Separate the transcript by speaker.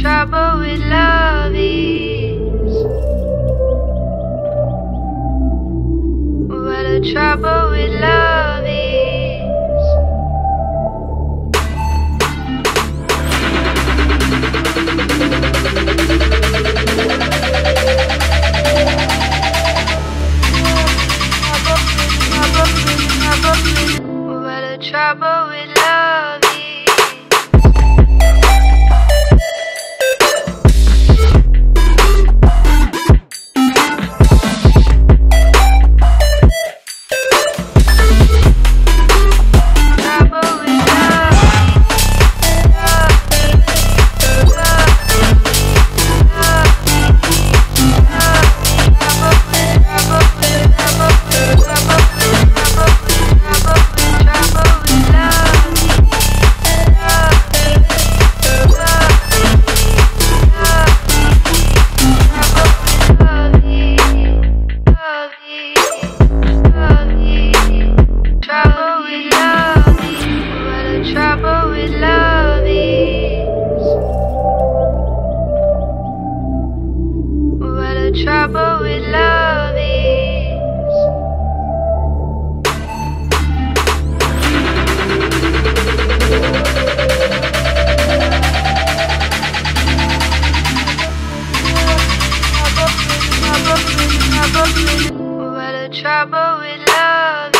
Speaker 1: trouble with love is. What the trouble with love is. Trouble with trouble with love. What a trouble with love is. What trouble with love is. What trouble with love.